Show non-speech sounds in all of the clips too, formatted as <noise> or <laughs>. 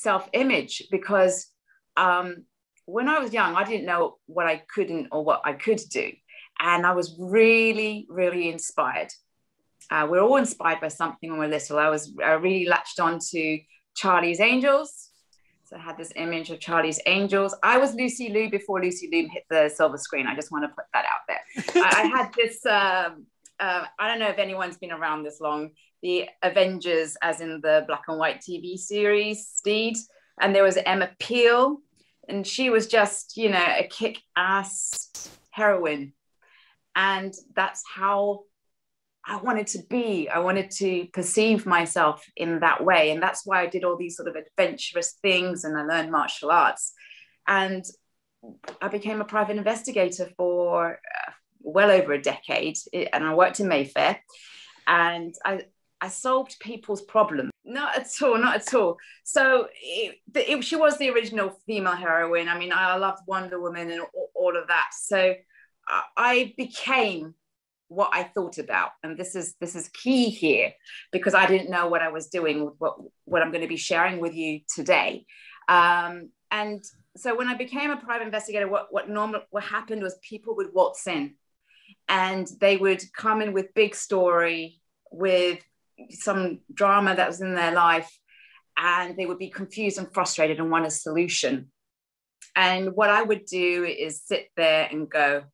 self image because um, when I was young, I didn't know what I couldn't or what I could do. And I was really, really inspired. Uh, we're all inspired by something when we're little. I was I really latched on to Charlie's Angels. So I had this image of Charlie's Angels. I was Lucy Liu before Lucy Liu hit the silver screen. I just want to put that out there. I, I, had this, um, uh, I don't know if anyone's been around this long, the Avengers, as in the black and white TV series, Steed. And there was Emma Peel, and she was just, you know, a kick ass heroine. And that's how I wanted to be. I wanted to perceive myself in that way. And that's why I did all these sort of adventurous things and I learned martial arts. And I became a private investigator for uh, well over a decade. And I worked in Mayfair and I, I solved people's problems. Not at all, not at all. So it, it, she was the original female heroine. I mean, I loved Wonder Woman and all, of that. So I became what I thought about. And this is this is key here because I didn't know what I was doing, what, what I'm going to be sharing with you today. Um, and so when I became a private investigator, what what normal what happened was people would waltz in and they would come in with big story, with some drama that was in their life, and they would be confused and frustrated and want a solution. And what I would do is sit there and go,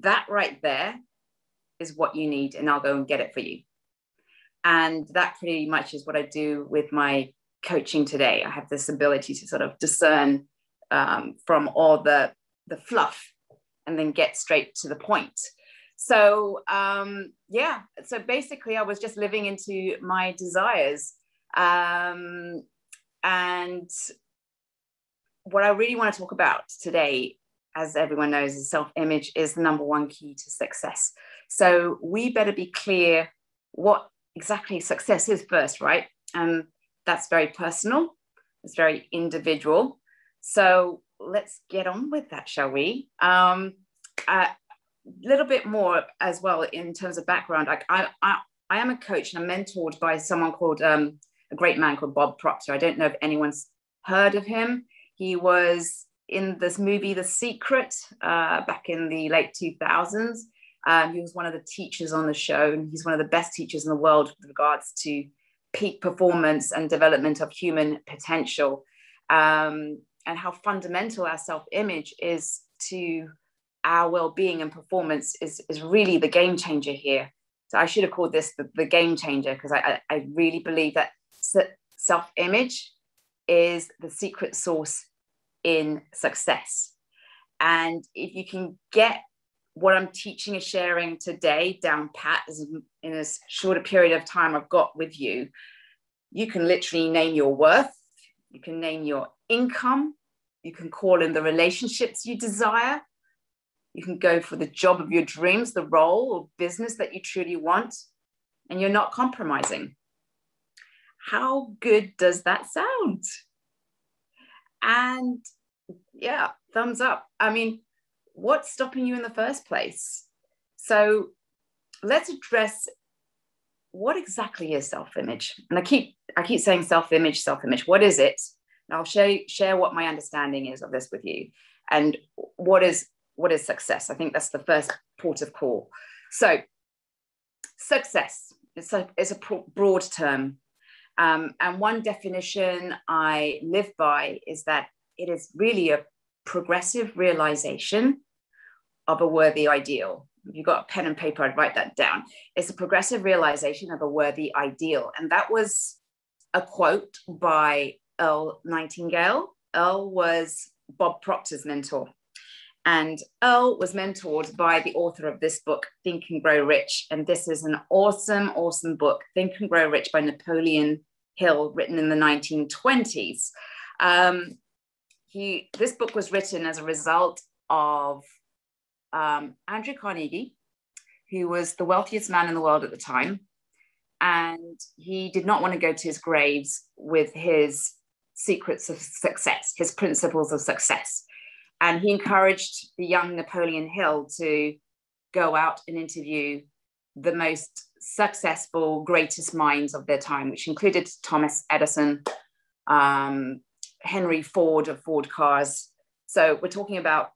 that right there is what you need and I'll go and get it for you. And that pretty much is what I do with my coaching today. I have this ability to sort of discern um, from all the, the fluff and then get straight to the point. So, um, yeah, so basically, I was just living into my desires. Um, and what I really want to talk about today, as everyone knows, is self image is the number one key to success. So we better be clear what exactly success is first, right? And that's very personal, it's very individual. So let's get on with that, shall we? Um, a little bit more as well in terms of background. I, I, I, I am a coach and I'm mentored by someone called um, a great man called Bob Proctor. I don't know if anyone's heard of him. He was in this movie, The Secret, uh, back in the late 2000s. Um, he was one of the teachers on the show, and he's one of the best teachers in the world with regards to peak performance and development of human potential, um, and how fundamental our self image is to our well being and performance is, is really the game changer here. So I should have called this the, the game changer because I, I really believe that self image is the secret sauce in success. And if you can get what I'm teaching and sharing today down pat in as short a period of time I've got with you, you can literally name your worth, you can name your income, you can call in the relationships you desire, you can go for the job of your dreams, the role or business that you truly want, and you're not compromising. How good does that sound? And yeah, thumbs up. I mean, what's stopping you in the first place? So let's address what exactly is self-image. And I keep I keep saying self-image, self-image. What is it? And I'll share share what my understanding is of this with you. And what is what is success? I think that's the first port of call. So success it's a, it's a broad term. Um, and one definition I live by is that it is really a progressive realization of a worthy ideal. If you've got a pen and paper, I'd write that down. It's a progressive realization of a worthy ideal. And that was a quote by Earl Nightingale. Earl was Bob Proctor's mentor. And Earl was mentored by the author of this book, Think and Grow Rich. And this is an awesome, awesome book, Think and Grow Rich by Napoleon Hill, written in the 1920s. Um, he this book was written as a result of um, Andrew Carnegie, who was the wealthiest man in the world at the time, and he did not want to go to his graves with his secrets of success, his principles of success, and he encouraged the young Napoleon Hill to go out and interview the most successful, greatest minds of their time, which included Thomas Edison, um, Henry Ford of Ford Cars. So we're talking about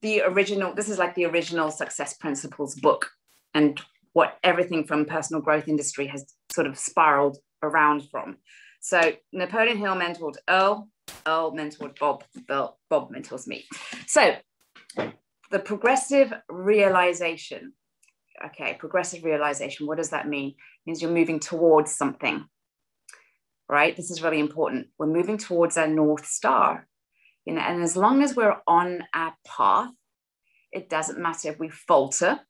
the original, this is like the original Success Principles book and what everything from personal growth industry has sort of spiraled around from. So Napoleon Hill mentored Earl, Earl mentored Bob, Bob mentors me. So the progressive realization. Okay, progressive realization. What does that mean? It means you're moving towards something, right? This is really important. We're moving towards our North Star. You know, and as long as we're on our path, it doesn't matter if we falter.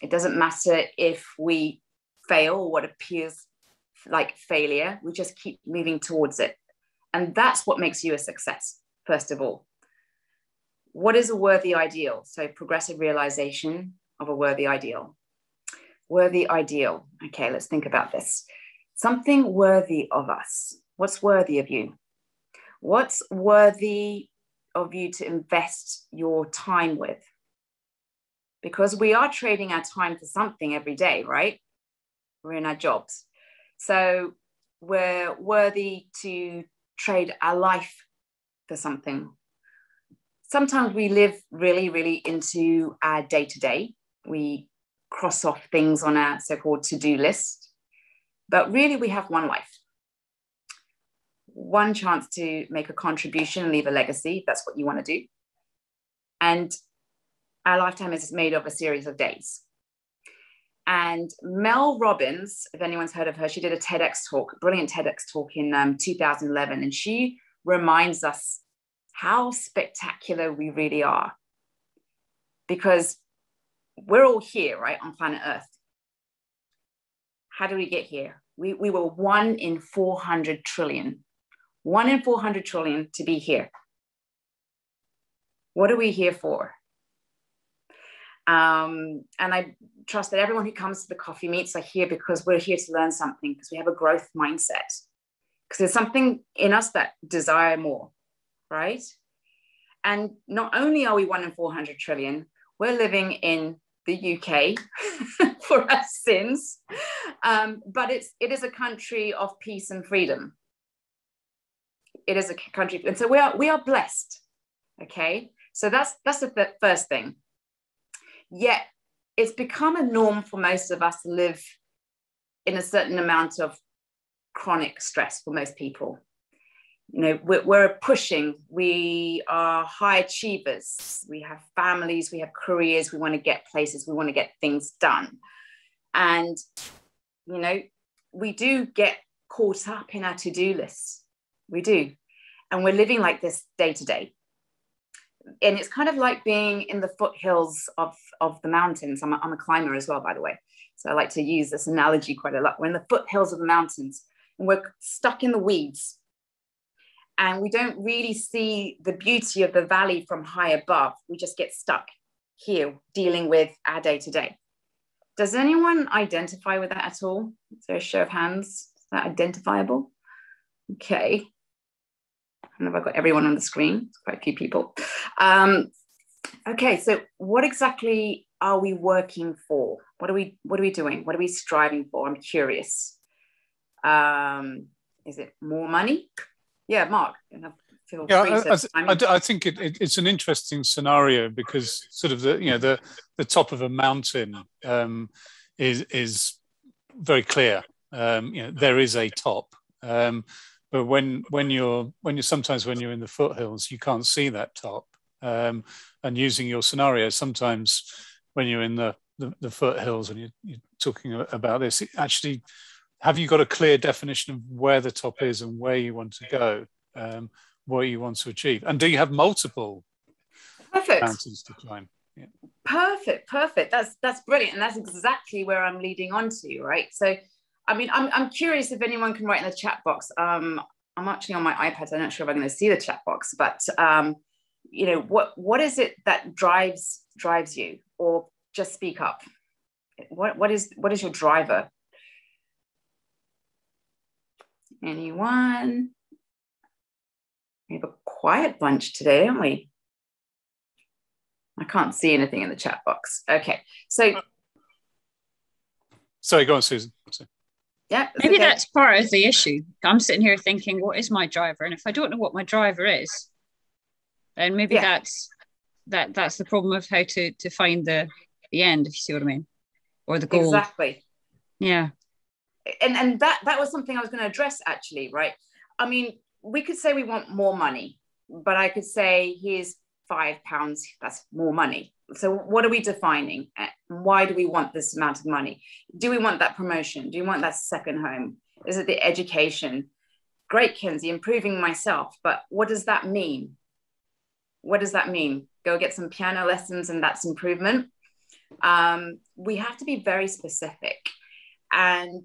It doesn't matter if we fail or what appears like failure. We just keep moving towards it. And that's what makes you a success, first of all. What is a worthy ideal? So, progressive realization of a worthy ideal. Worthy ideal. Okay, let's think about this. Something worthy of us. What's worthy of you? What's worthy of you to invest your time with? Because we are trading our time for something every day, right? We're in our jobs. So we're worthy to trade our life for something. Sometimes we live really, really into our day to day. We cross off things on our so called to do list. But really, we have one life, one chance to make a contribution and leave a legacy. That's what you want to do. And our lifetime is made of a series of days. And Mel Robbins, if anyone's heard of her, she did a TEDx talk, brilliant TEDx talk in um, 2011. And she reminds us how spectacular we really are. Because we're all here, right, on planet Earth. How do we get here? We, we were one in 400 trillion, one in 400 trillion to be here. What are we here for? Um, and I trust that everyone who comes to the coffee meets are here because we're here to learn something, because we have a growth mindset, because there's something in us that desire more, right? And not only are we one in 400 trillion, we're living in the UK <laughs> for our sins, um, but it's it is a country of peace and freedom. It is a country, and so we are we are blessed. Okay, so that's that's the first thing. Yet it's become a norm for most of us to live in a certain amount of chronic stress for most people. You know, we're, we're pushing, we are high achievers, we have families, we have careers, we want to get places, we want to get things done. And, you know, we do get caught up in our to do lists. We do. And we're living like this day to day and it's kind of like being in the foothills of, of the mountains. I'm a, I'm a climber as well, by the way. So I like to use this analogy quite a lot. We're in the foothills of the mountains and we're stuck in the weeds. And we don't really see the beauty of the valley from high above. We just get stuck here dealing with our day to day. Does anyone identify with that at all? Is there a show of hands? Is that identifiable? Okay. And have I got everyone on the screen? It's quite a few people. Um, okay, so what exactly are we working for? What are we What are we doing? What are we striving for? I'm curious. Um, is it more money? Yeah, Mark. yeah, I, I, I, think it, it, it's an interesting scenario because sort of the you know the the top of a mountain um, is is very clear. Um, you know there is a top, um, but when when you're when you're sometimes when you're in the foothills you can't see that top. Um, and using your scenario sometimes when you're in the the, the foothills and you're, you're, talking about this actually have you got a clear definition of where the top is and where you want to go um, what you want to achieve? And do you have multiple perfect. mountains to climb? Yeah. perfect perfect. That's that's brilliant. And that's exactly where i'm leading on to right? So I mean, I'm, I'm curious if anyone can write in the chat box. Um, I'm actually on my iPad. So I'm not sure if I'm going to see the chat box, but um, you know, what what is it that drives drives you, or just speak up? What what is what is your driver? Anyone? We have a quiet bunch today, don't we? I can't see anything in the chat box. Okay, so. Sorry, go on, Susan. Yeah. Maybe okay. that's part of the issue. I'm sitting here thinking, what is my driver? And if I don't know what my driver is, then maybe yeah. that's that that's the problem of how to to find the the end, if you see what I mean, or the goal. Exactly. Yeah. And and that that was something I was going to address actually, right? I mean, we could say we want more money, but I could say here's five pounds. That's more money. So what are we defining? Why do we want this amount of money? Do we want that promotion? Do we want that second home? Is it the education? Great kinsey improving myself but what does that mean? What does that mean? Go get some piano lessons and that's improvement. Um, we have to be very specific and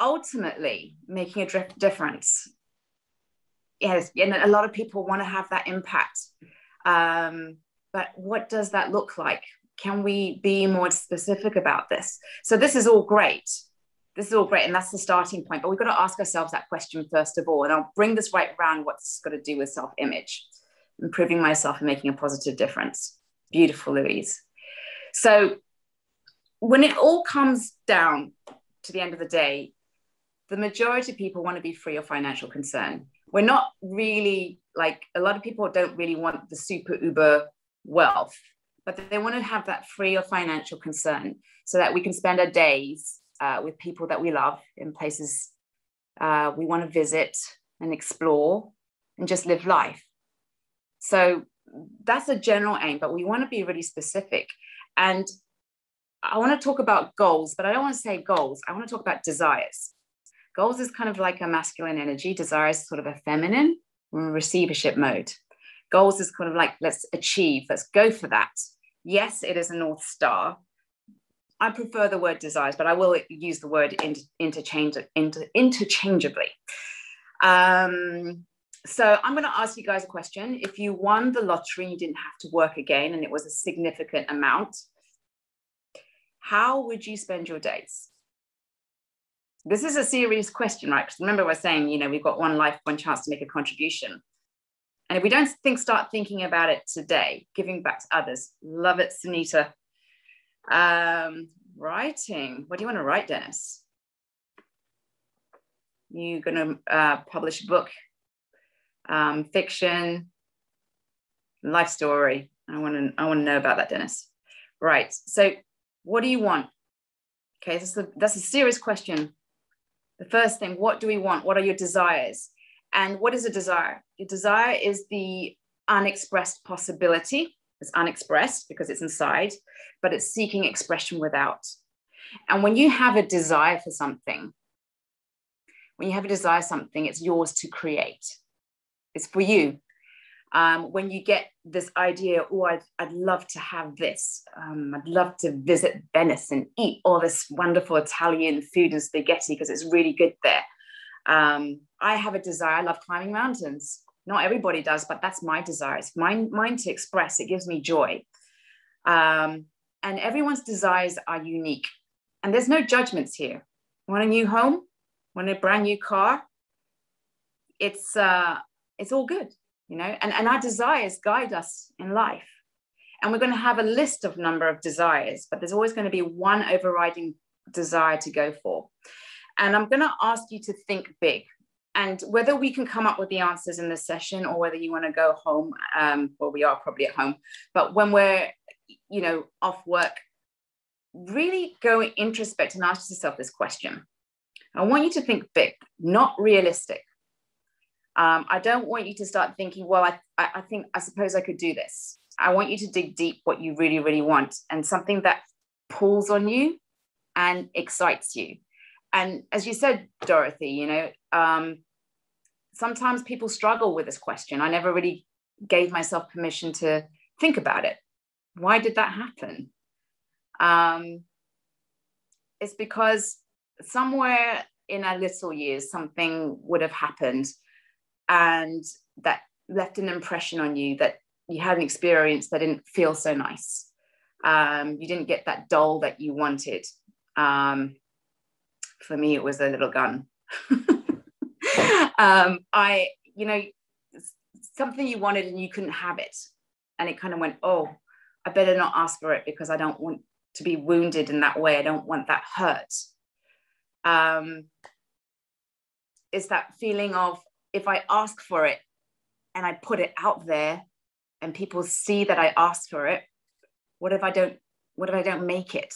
ultimately making a difference. Yes and a lot of people want to have that impact um, but what does that look like? Can we be more specific about this? So this is all great. This is all great, and that's the starting point. But we've got to ask ourselves that question first of all. And I'll bring this right around what this has got to do with self-image, improving myself and making a positive difference. Beautiful, Louise. So when it all comes down to the end of the day, the majority of people want to be free of financial concern. We're not really like a lot of people don't really want the super uber wealth, but they want to have that free of financial concern so that we can spend our days uh, with people that we love in places uh, we want to visit and explore and just live life. So that's a general aim, but we want to be really specific. And I want to talk about goals, but I don't want to say goals. I want to talk about desires. Goals is kind of like a masculine energy, desires is sort of a feminine receivership mode. Goals is kind of like, let's achieve, let's go for that. Yes, it is a North Star. I prefer the word desires, but I will use the word inter- interchange, inter- interchangeably. Um, so I'm going to ask you guys a question. If you won the lottery and you didn't have to work again and it was a significant amount, how would you spend your days? This is a serious question, right? Because remember, we're saying, you know, we've got one life, one chance to make a contribution. And if we don't think, start thinking about it today, giving back to others, love it, Sunita. Um, writing, what do you want to write, Dennis? You going to uh, publish a book, um, fiction, life story. I want to, I want to know about that, Dennis. Right. So, what do you want? Okay, that's a, that's a serious question. The first thing, what do we want? What are your desires? And what is a desire? A desire is the unexpressed possibility. It's unexpressed because it's inside, but it's seeking expression without. And when you have a desire for something, when you have a desire something, it's yours to create. It's for you. Um, when you get this idea, oh, I'd, I'd love to have this. Um, I'd love to visit Venice and eat all this wonderful Italian food and spaghetti because it's really good there. Um, I have a desire. I love climbing mountains. Not everybody does, but that's my desire. It's mine, mine to express. It gives me joy. Um, and everyone's desires are unique. And there's no judgments here. Want a new home? Want a brand new car? It's uh, it's all good, you know. And and our desires guide us in life. And we're going to have a list of number of desires, but there's always going to be one overriding desire to go for. And I'm going to ask you to think big. And whether we can come up with the answers in this session or whether you want to go home, um, well, we are probably at home, but when we're, you know, off work, really go introspect and ask yourself this question. I want you to think big, not realistic. Um, I don't want you to start thinking, well, I, I think, I suppose I could do this. I want you to dig deep what you really, really want and something that pulls on you and excites you and as you said, Dorothy, you know, um, sometimes people struggle with this question. I never really gave myself permission to think about it. Why did that happen? Um, it's because somewhere in our little years, something would have happened and that left an impression on you that you had an experience that didn't feel so nice. Um, you didn't get that doll that you wanted. Um, for me it was a little gun <laughs> um, i you know something you wanted and you couldn't have it and it kind of went oh i better not ask for it because i don't want to be wounded in that way i don't want that hurt um, is that feeling of if I ask for it and I put it out there and people see that I asked for it, what if I don't, what if I don't make it?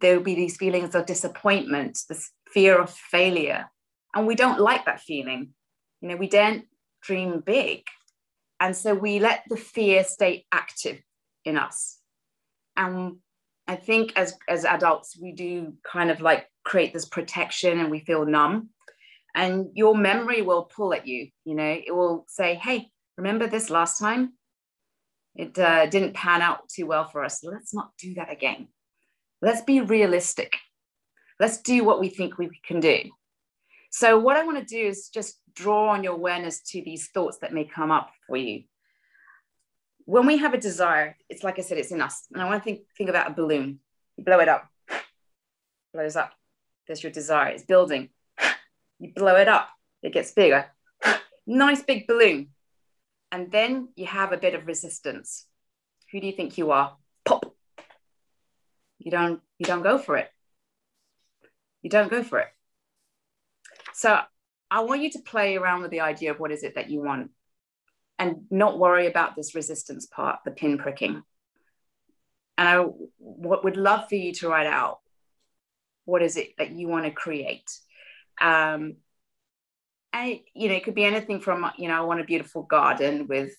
There will be these feelings of disappointment, this fear of failure. And we don't like that feeling. You know, we don't dream big. And so we let the fear stay active in us. And I think as, as adults, we do kind of like create this protection and we feel numb. And your memory will pull at you, you know, it will say, hey, remember this last time? It uh, didn't pan out too well for us. Let's not do that again. Let's be realistic. Let's do what we think we can do. So, what I want to do is just draw on your awareness to these thoughts that may come up for you. When we have a desire, it's like I said, it's in us. And I want to think, think about a balloon. You blow it up, blows up. There's your desire. It's building. You blow it up, it gets bigger. Nice big balloon. And then you have a bit of resistance. Who do you think you are? Pop. You don't you don't go for it. You don't go for it. So I want you to play around with the idea of what is it that you want and not worry about this resistance part, the pin pricking. And I would love for you to write out what is it that you want to create. Um, and you know, it could be anything from you know, I want a beautiful garden with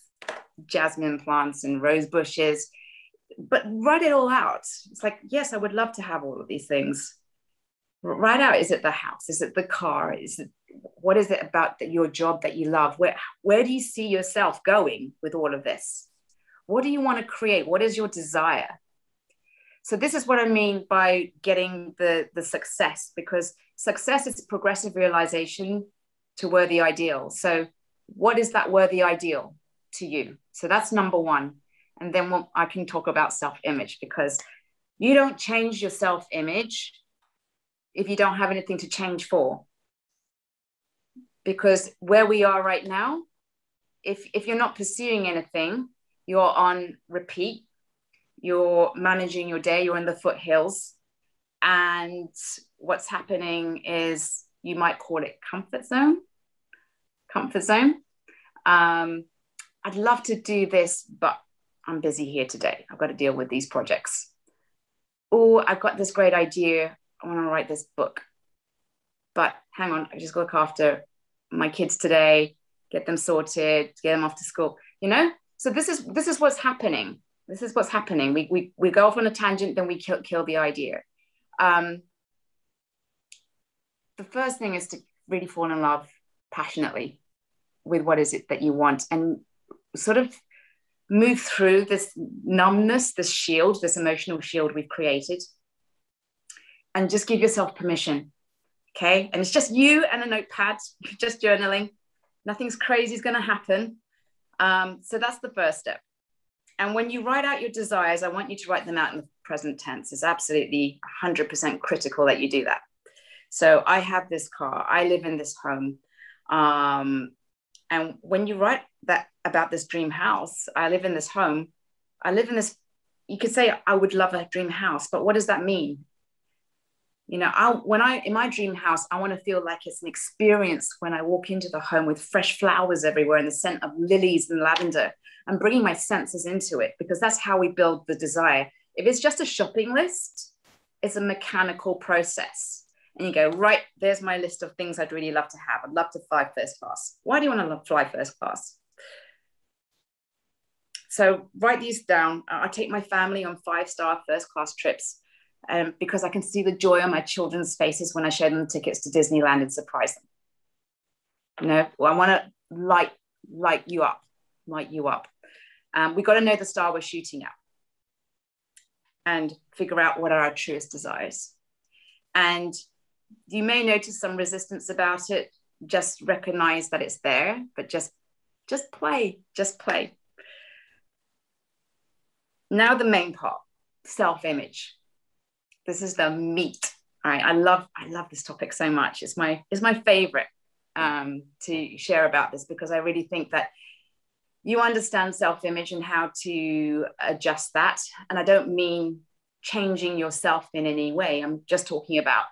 jasmine plants and rose bushes, but write it all out. It's like, yes, I would love to have all of these things. Write out: is it the house? Is it the car? Is it what is it about that your job that you love? Where where do you see yourself going with all of this? What do you want to create? What is your desire? So this is what I mean by getting the the success because success is progressive realization to worthy ideal. So what is that worthy ideal to you? So that's number one. And then I can talk about self-image because you don't change your self-image if you don't have anything to change for because where we are right now if if you're not pursuing anything you're on repeat you're managing your day you're in the foothills. And what's happening is you might call it comfort zone comfort zone. Um, i'd love to do this but i'm busy here today. I've got to deal with these projects. Oh i've got this great idea. I want to write this book. But hang on i just got to look after my kids today, get them sorted, get them off to school, you know? So this is this is what's happening. This is what's happening. We we, we go off on a tangent, then we kill kill the idea. Um, the first thing is to really fall in love passionately with what is it that you want and sort of move through this numbness, this shield, this emotional shield we've created, and just give yourself permission Okay. And it's just you and a notepad, <laughs> just journaling. Nothing's crazy is going to happen. Um, so that's the first step. And when you write out your desires, I want you to write them out in the present tense. It's absolutely 100% critical that you do that. So I have this car, I live in this home. Um, and when you write that about this dream house, I live in this home, I live in this, you could say, I would love a dream house, but what does that mean? You know i when i in my dream house i want to feel like it's an experience when i walk into the home with fresh flowers everywhere and the scent of lilies and lavender. I'm bringing my senses into it because that's how we build the desire. If it's just a shopping list it's a mechanical process. And you go right there's my list of things i'd really love to have. I'd love to fly first class. Why do you want to fly first class? So write these down. I take my family on five star first class trips um, because I can see the joy on my children's faces when I show them the tickets to Disneyland and surprise them. You know, well, I want to light light you up, light you up. Um, we got to know the star we're shooting at, and figure out what are our truest desires. And you may notice some resistance about it. Just recognize that it's there, but just just play, just play. Now the main part, self-image this is the meat. Right. I love I love this topic so much. It's my it's my favorite um, to share about this because I really think that you understand self-image and how to adjust that. And I don't mean changing yourself in any way. I'm just talking about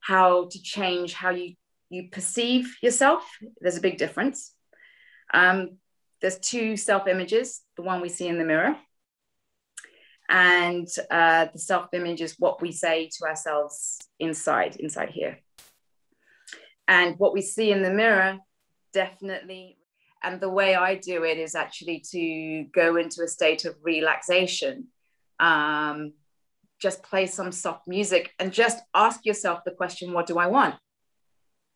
how to change how you you perceive yourself. There's a big difference. Um, there's two self images the one we see in the mirror, and uh, the self image is what we say to ourselves inside, inside here. And what we see in the mirror definitely and the way I do it is actually to go into a state of relaxation. Um, just play some soft music and just ask yourself the question, what do I want?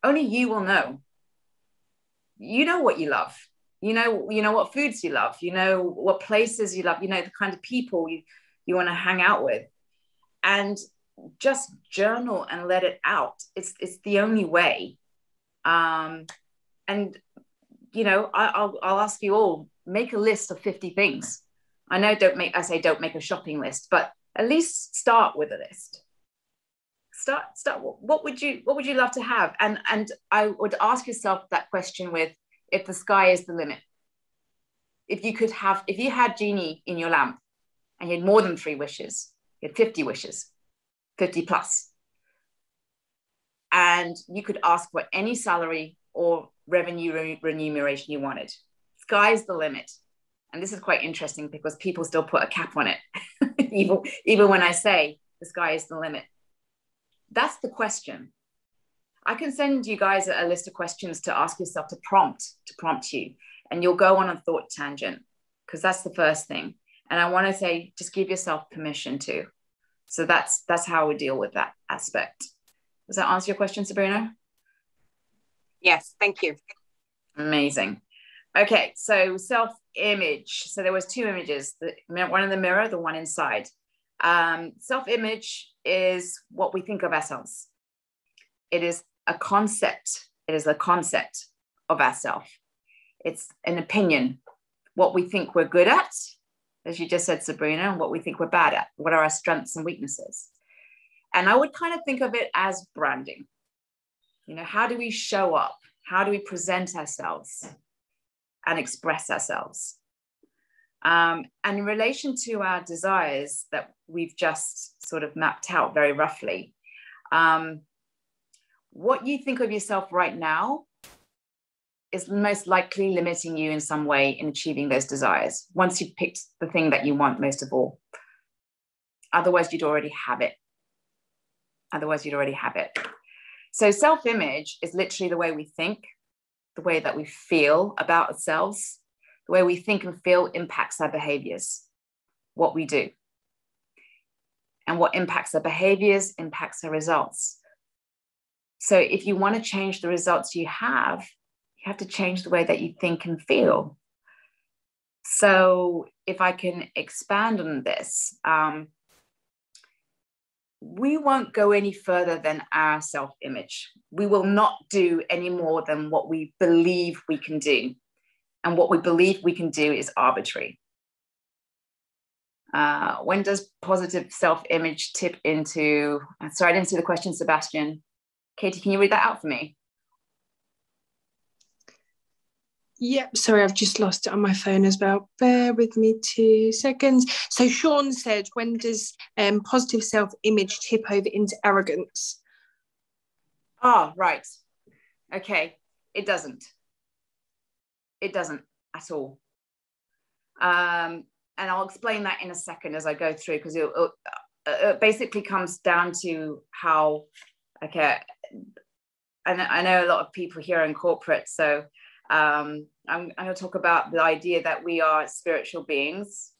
Only you will know. You know what you love. You know, you know what foods you love. You know what places you love. You know the kind of people you, you want to hang out with. And just journal and let it out. It's it's the only way. Um, and you know, I, will I'll ask you all make a list of 50 things. I know don't make, I say don't make a shopping list, but at least start with a list. Start, start. What would you, what would you love to have? And, and I would ask yourself that question with, if the sky is the limit, if you could have, if you had genie in your lamp and you had more than three wishes, you had 50 wishes, 50 plus. and you could ask for any salary or revenue re- remuneration you wanted. Sky's the limit. And this is quite interesting because people still put a cap on it, <laughs> even, even when I say the sky is the limit. That's the question. I can send you guys a list of questions to ask yourself to prompt, to prompt you, and you'll go on a thought tangent because that's the first thing. And I want to say, just give yourself permission to. So that's that's how we deal with that aspect. Does that answer your question, Sabrina? Yes, thank you. Amazing. Okay, so self-image. So there was two images, the one in the mirror, the one inside. Um, self-image is what we think of ourselves. It is a concept. It is a concept of ourselves. It's an opinion, what we think we're good at, as you just said, Sabrina, and what we think we're bad at. What are our strengths and weaknesses? And I would kind of think of it as branding. You know, how do we show up? How do we present ourselves and express ourselves? Um, and in relation to our desires that we've just sort of mapped out very roughly, um, what you think of yourself right now is most likely limiting you in some way in achieving those desires once you've picked the thing that you want most of all. Otherwise, you'd already have it. Otherwise, you'd already have it. So self image is literally the way we think, the way that we feel about ourselves, the way we think and feel impacts our behaviors, what we do. And what impacts our behaviors impacts our results. So if you want to change the results you have, you have to change the way that you think and feel. So if I can expand on this, um, we won't go any further than our self image. We will not do any more than what we believe we can do. And what we believe we can do is arbitrary. Uh, when does positive self image tip into? Sorry, I didn't see the question, Sebastian. Katie, can you read that out for me? Yep, sorry, I've just lost it on my phone as well. Bear with me two seconds. So Sean said, when does um, positive self-image tip over into arrogance? Ah, right. Okay, it doesn't. It doesn't at all. Um, and I'll explain that in a second as I go through because it, it, it, basically comes down to how, okay, and I know a lot of people here in corporate, so um, I'm, going to talk about the idea that we are spiritual beings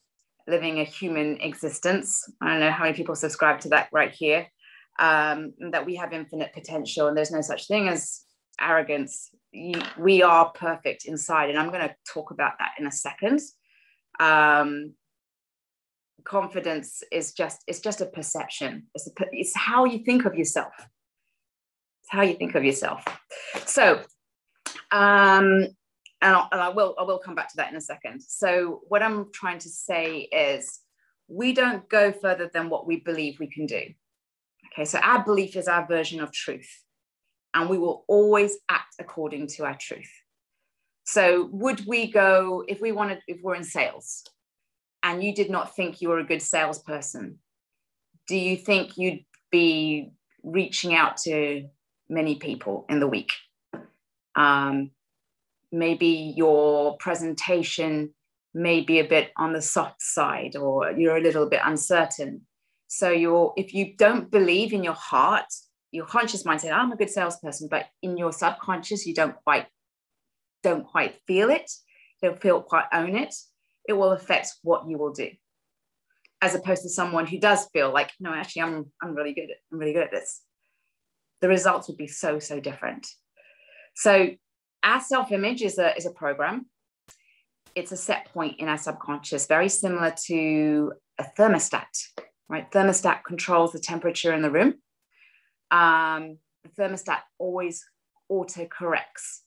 living a human existence. I don't know how many people subscribe to that right here. Um, that we have infinite potential and there's no such thing as arrogance. We are perfect inside, and I'm going to talk about that in a second. Um, confidence is just it's just a perception. It's a, it's how you think of yourself. It's how you think of yourself. So um, and, I'll, and I will I will come back to that in a second. So what I'm trying to say is we don't go further than what we believe we can do. Okay, so our belief is our version of truth, and we will always act according to our truth. So would we go if we wanted if we're in sales and you did not think you were a good salesperson, do you think you'd be reaching out to many people in the week. Um, maybe your presentation may be a bit on the soft side or you're a little bit uncertain. So you're if you don't believe in your heart, your conscious mind says, I'm a good salesperson, but in your subconscious, you don't quite don't quite feel it, don't feel quite own it, it will affect what you will do. As opposed to someone who does feel like, no, actually, I'm I'm really good at I'm really good at this. The results would be so, so different. So our self-image is a, is a program. It's a set point in our subconscious, very similar to a thermostat, right? Thermostat controls the temperature in the room. Um, the thermostat always auto corrects.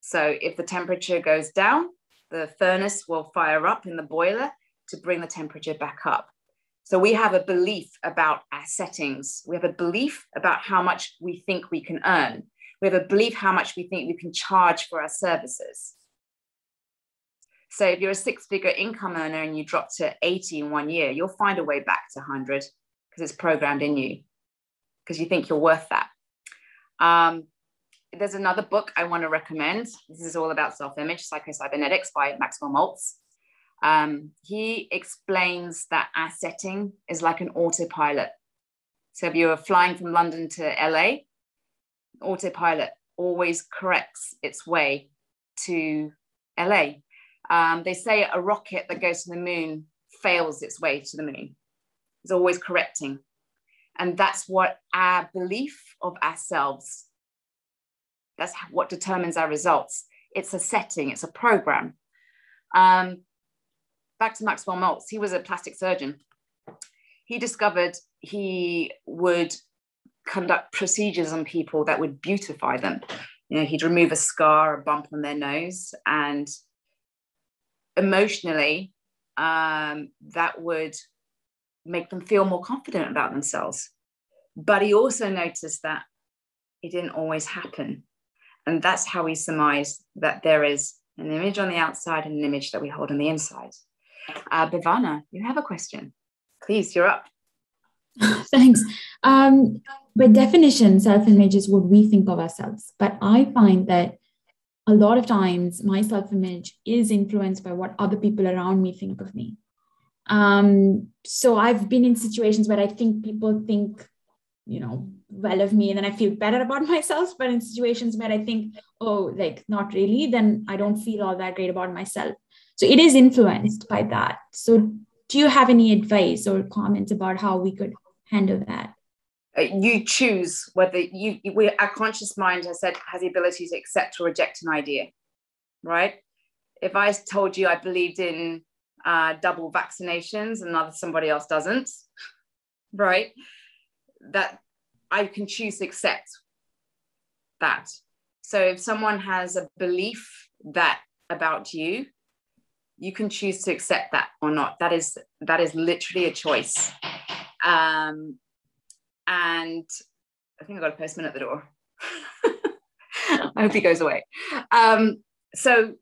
So if the temperature goes down, the furnace will fire up in the boiler to bring the temperature back up. So we have a belief about our settings. We have a belief about how much we think we can earn. We have a belief how much we think we can charge for our services. So if you're a six figure income earner and you drop to 80 in one year, you'll find a way back to 100 because it's programmed in you because you think you're worth that. Um, there's another book I want to recommend. This is all about self image, Psychocybernetics by Maxwell Maltz. Um, he explains that our setting is like an autopilot. So if you're flying from London to LA, autopilot always corrects its way to LA. Um, they say a rocket that goes to the moon fails its way to the moon. It's always correcting. And that's what our belief of ourselves, that's what determines our results. It's a setting, it's a program. Um, back to Maxwell Maltz, he was a plastic surgeon. He discovered he would conduct procedures on people that would beautify them. You know, he'd remove a scar, a bump on their nose, and emotionally, um, that would make them feel more confident about themselves. But he also noticed that it didn't always happen. And that's how he surmised that there is an image on the outside and an image that we hold on the inside. Uh, Bhavana, you have a question. Please, you're up. <laughs> Thanks. Um, by definition, self image is what we think of ourselves. But I find that a lot of times my self image is influenced by what other people around me think of me. Um, so I've been in situations where I think people think, you know, well of me, and then I feel better about <laughs> myself. But in situations where I think, oh, like not really, then I don't feel all that great about myself. So it is influenced by that. So do you have any advice or comments about how we could handle that? Uh, you choose whether you we, our conscious mind has said has the ability to accept or reject an idea right? If i told you i believed in uh, double vaccinations and other somebody else doesn't right? That i can choose to accept that. So if someone has a belief that about you you can choose to accept that or not. That is that is literally a choice um, and I think I got a postman at the door. <laughs> I hope he goes away. Um, so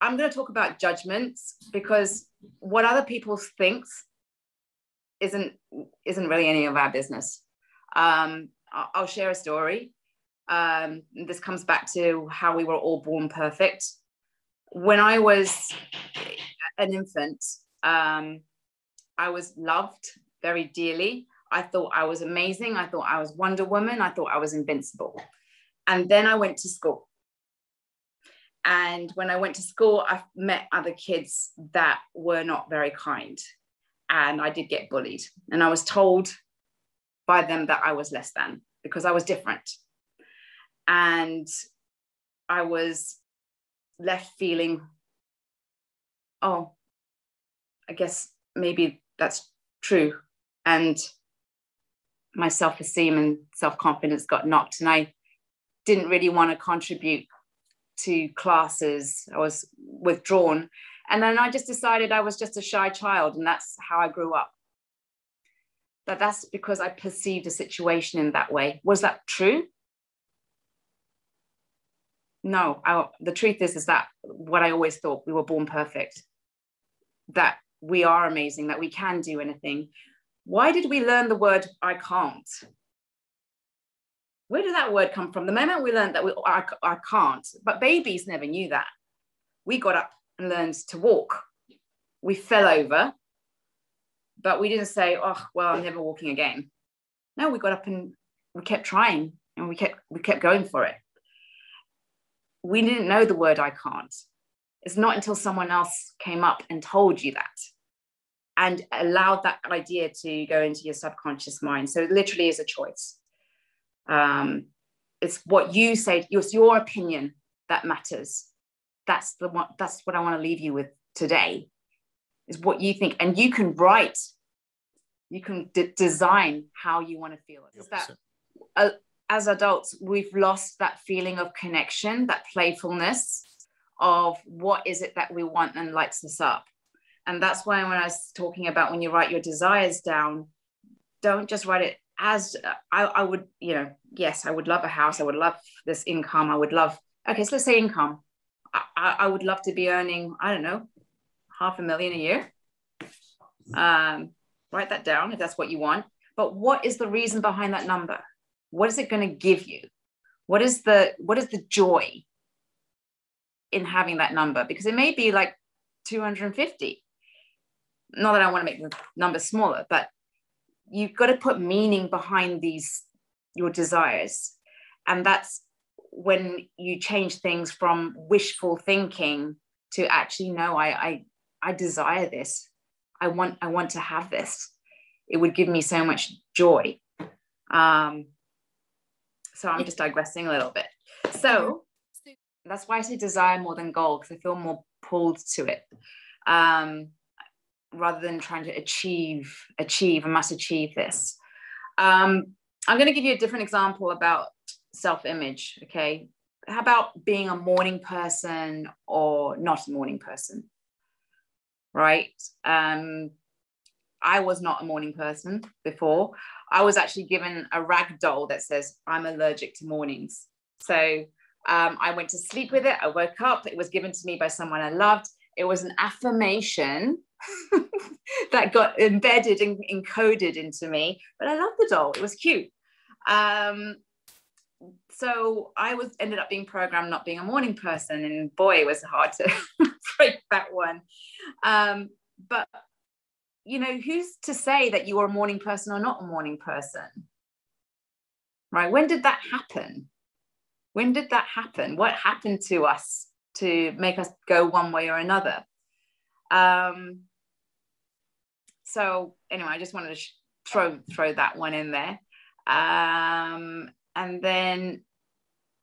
I'm going to talk about judgments because what other people think isn't isn't really any of our business. Um, I'll share a story. Um, this comes back to how we were all born perfect. When I was an infant, um, I was loved very dearly. I thought I was amazing. I thought I was Wonder Woman. I thought I was invincible. And then I went to school. And when I went to school, I met other kids that were not very kind. And I did get bullied. And I was told by them that I was less than because I was different. And I was left feeling, oh, I guess maybe that's true and my self-esteem and self-confidence got knocked and i didn't really want to contribute to classes. I was withdrawn. And then i just decided i was just a shy child and that's how i grew up. But that's because i perceived a situation in that way. Was that true? No. I, the truth is is that what i always thought we were born perfect. That we are amazing that we can do anything why did we learn the word I can't? Where did that word come from? The moment we learned that we, I, I can't, but babies never knew that. We got up and learned to walk. We fell over, but we didn't say, oh, well, I'm never walking again. No, we got up and we kept trying and we kept we kept going for it. We didn't know the word I can't. It's not until someone else came up and told you that and allowed that idea to go into your subconscious mind. So it literally is a choice. Um, it's what you say, it's your opinion that matters. That's the one, that's what I want to leave you with today is what you think. And you can write, you can d- design how you want to feel. Is that uh, as adults, we've lost that feeling of connection, that playfulness of what is it that we want and lights us up. And that's why when I was talking about when you write your desires down, don't just write it as I, I would, you know, yes, I would love a house. I would love this income. I would love, okay, so let's say income. I, I would love to be earning, I don't know, half a million a year. Um, write that down if that's what you want. But what is the reason behind that number? What is it going to give you? What is the what is the joy in having that number? Because it may be like 250. Not that I want to make the number smaller, but you've got to put meaning behind these your desires. And that's when you change things from wishful thinking to actually no I, I i desire this. I want i want to have this. It would give me so much joy. Um so i'm just digressing a little bit. So that's why i say desire more than goal because i feel more pulled to it. Um rather than trying to achieve, achieve, I must achieve this. Um, I'm going to give you a different example about self image. Okay. How about being a morning person or not a morning person? Right. Um, I was not a morning person before. I was actually given a rag doll that says, I'm allergic to mornings. So um, I went to sleep with it. I woke up. It was given to me by someone I loved. It was an affirmation <laughs> that got embedded and encoded into me. But I loved the doll. It was cute. Um, so I was ended up being programmed not being a morning person, and boy, it was hard to <laughs> break that one. Um, but you know, who's to say that you are a morning person or not a morning person? Right? When did that happen? When did that happen? What happened to us to make us go one way or another? Um, so anyway, I just wanted to throw throw that one in there. Um, and then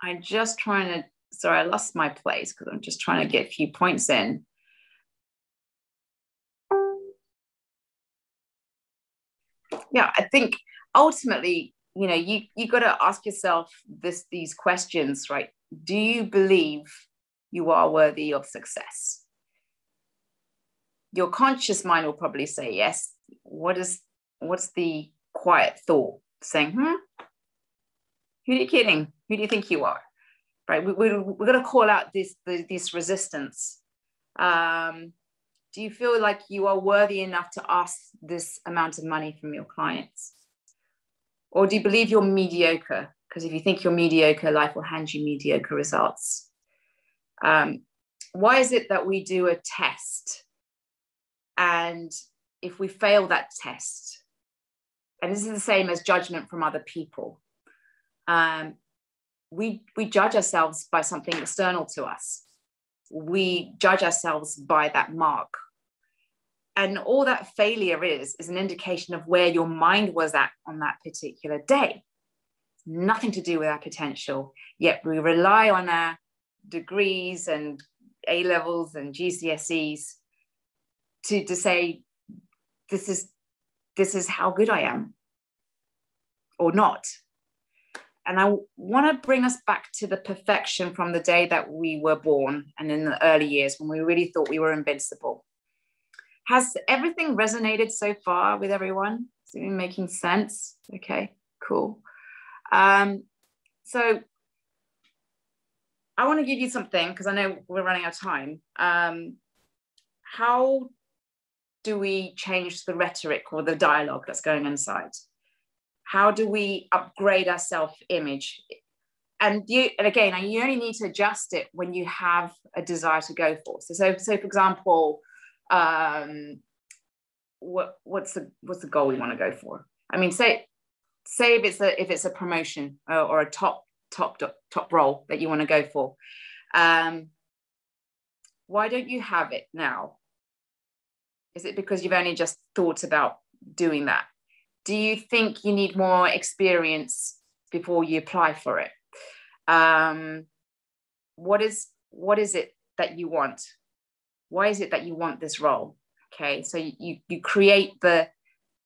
I'm just trying to. Sorry, I lost my place because I'm just trying to get a few points in. Yeah, I think ultimately, you know, you you got to ask yourself this these questions, right? Do you believe you are worthy of success? Your conscious mind will probably say yes. What is what's the quiet thought saying, hmm? Who are you kidding? Who do you think you are? Right? We, we, we're going to call out this, this resistance. Um, do you feel like you are worthy enough to ask this amount of money from your clients? Or do you believe you're mediocre? Because if you think you're mediocre, life will hand you mediocre results. Um, why is it that we do a test and if we fail that test, and this is the same as judgment from other people, um, we, we judge ourselves by something external to us. We judge ourselves by that mark. And all that failure is, is an indication of where your mind was at on that particular day. Nothing to do with our potential, yet we rely on our degrees and A levels and GCSEs to to say this is this is how good I am or not. And I want to bring us back to the perfection from the day that we were born and in the early years when we really thought we were invincible. Has everything resonated so far with everyone? Is it making sense? Okay, cool. Um, so I want to give you something because I know we're running out of time. Um, how do we change the rhetoric or the dialogue that's going inside? How do we upgrade our self image? And you, and again, you only need to adjust it when you have a desire to go for. So, so, so for example, um, what what's the what's the goal we want to go for? I mean, say say if it's a if it's a promotion or, or a top top top role that you want to go for, um, why don't you have it now? Is it because you've only just thought about doing that? Do you think you need more experience before you apply for it? Um, what is what is it that you want? Why is it that you want this role? Okay, so you you create the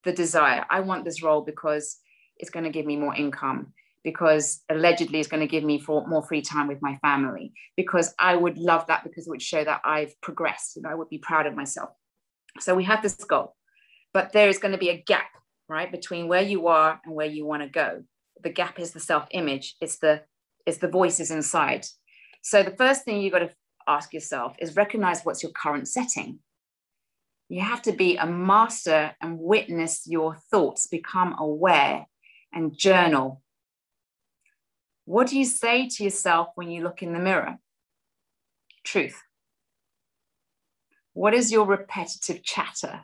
the desire. I want this role because it's going to give me more income because allegedly it's going to give me for, more free time with my family because I would love that because it would show that I've progressed and I would be proud of myself. So we have this goal, but there is going to be a gap, right, between where you are and where you want to go. The gap is the self-image. It's the it's the voices inside. So the first thing you've got to ask yourself is recognize what's your current setting. You have to be a master and witness your thoughts, become aware and journal what do you say to yourself when you look in the mirror? Truth. What is your repetitive chatter?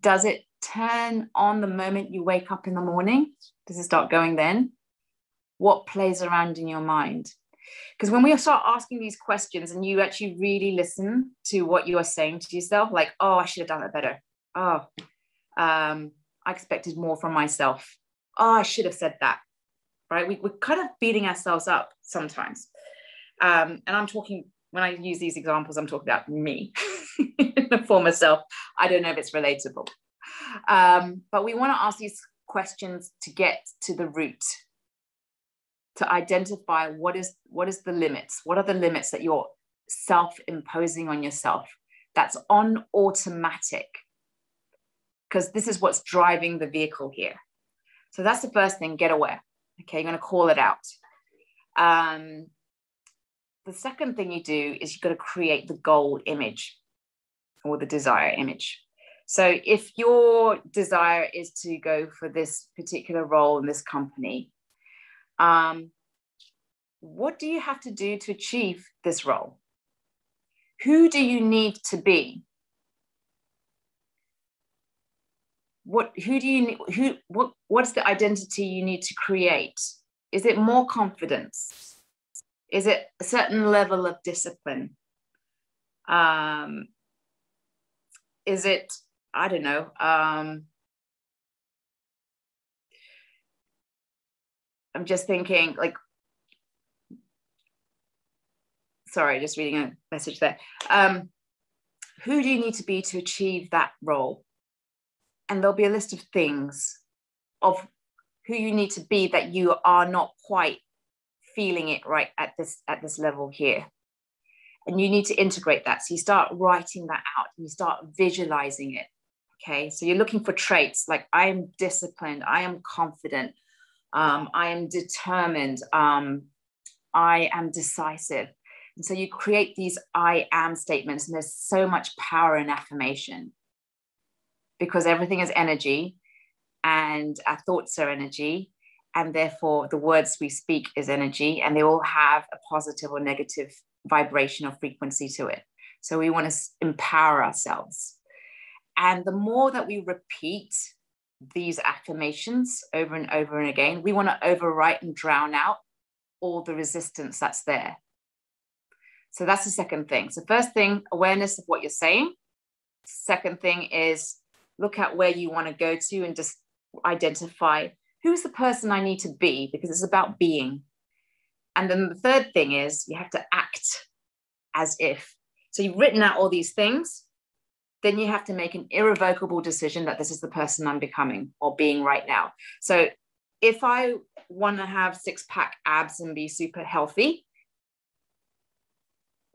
Does it turn on the moment you wake up in the morning? Does it start going then? What plays around in your mind? Because when we start asking these questions and you actually really listen to what you are saying to yourself, like, oh, I should have done that better. Oh, um, I expected more from myself. Oh, I should have said that right? We, we're kind of beating ourselves up sometimes. Um, and I'm talking, when I use these examples, I'm talking about me, <laughs> the former self. I don't know if it's relatable. Um, but we want to ask these questions to get to the root, to identify what is what is the limits, what are the limits that you're self-imposing on yourself that's on automatic because this is what's driving the vehicle here. So that's the first thing, get aware. Okay, you're going to call it out. Um, the second thing you do is you've got to create the goal image or the desire image. So if your desire is to go for this particular role in this company, um, what do you have to do to achieve this role? Who do you need to be? what who do you who what what's the identity you need to create is it more confidence is it a certain level of discipline? Um is it i don't know um i'm just thinking like sorry just reading a message there. Um who do you need to be to achieve that role? And there'll be a list of things of who you need to be that you are not quite feeling it right at this at this level here. And you need to integrate that. So you start writing that out and you start visualizing it okay? So you're looking for traits like i am disciplined i am confident um, i am determined um, i am decisive. And so you create these i am statements and there's so much power in affirmation because everything is energy and our thoughts are energy and therefore the words we speak is energy and they all have a positive or negative vibration or frequency to it. So we want to empower ourselves. And the more that we repeat these affirmations over and over and again we want to overwrite and drown out all the resistance that's there. So that's the second thing. So first thing awareness of what you're saying. Second thing is look at where you want to go to and just identify who's the person I need to be because it's about being. And then the third thing is you have to act as if. So you've written out all these things, then you have to make an irrevocable decision that this is the person I'm becoming or being right now. So if I want to have six pack abs and be super healthy,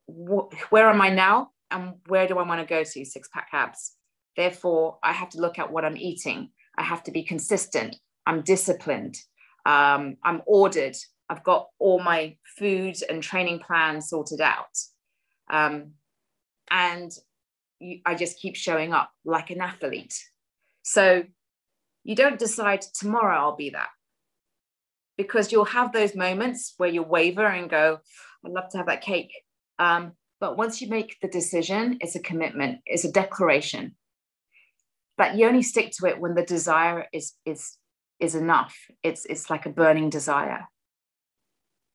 wh- where am I now? And where do I want to go to six pack abs? Therefore, I have to look at what I'm eating. I have to be consistent. I'm disciplined. Um, I'm ordered. I've got all my food and training plans sorted out. Um, and you, I just keep showing up like an athlete. So You don't decide tomorrow I'll be that. Because you'll have those moments where you waver and go, I'd love to have that cake. Um, but once you make the decision, it's a commitment, it's a declaration. But you only stick to it when the desire is is is enough. It's it's like a burning desire.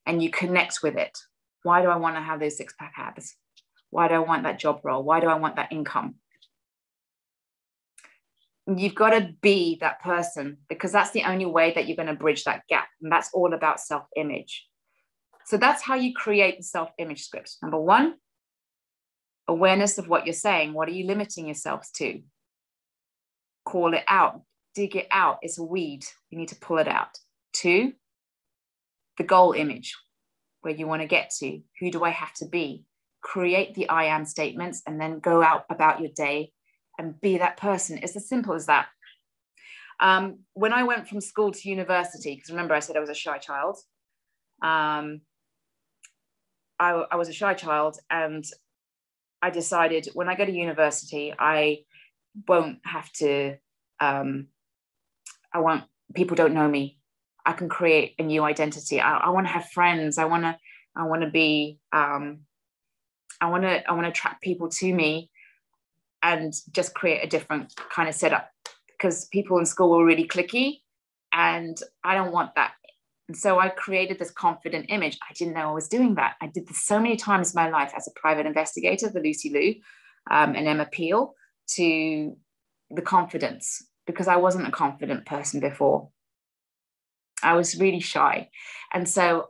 And you connect with it. Why do I want to have those six pack abs? Why do I want that job role? Why do I want that income? You've got to be that person because that's the only way that you're going to bridge that gap. And that's all about self image. So that's how you create the self image script. Number one, awareness of what you're saying. What are you limiting yourselves to? Call it out, dig it out. It's a weed. You need to pull it out. Two, the goal image, where you want to get to. Who do I have to be? Create the I am statements and then go out about your day and be that person. It's as simple as that. Um, when I went from school to university, because remember I said I was a shy child, um, I, I was a shy child and I decided when I go to university, I won't have to, um, I want, people don't know me. I can create a new identity. I, I want to have friends. I want to, I want to be, um, I want to, I want to attract people to me and just create a different kind of setup because people in school were really clicky and I don't want that and so I created this confident image. I didn't know I was doing that. I did this so many times in my life as a private investigator, the Lucy Liu um, and Emma Peel, to the confidence because I wasn't a confident person before. I was really shy. And so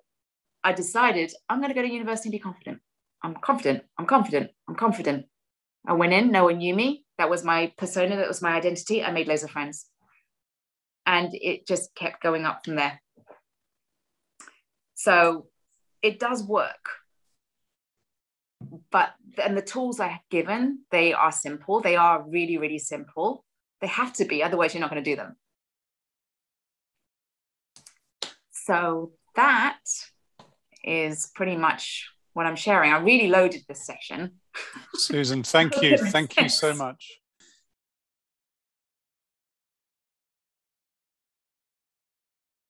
I decided I'm going to go to university and be confident. I'm confident. I'm confident. I'm confident. I went in, no one knew me. That was my persona, that was my identity. I made loads of friends. And it just kept going up from there. So it does work. But and the tools I have given, they are simple. They are really, really simple. They have to be, otherwise, you're not going to do them. So that is pretty much what I'm sharing. I really loaded this session. Susan, thank you. Thank you so <laughs> much.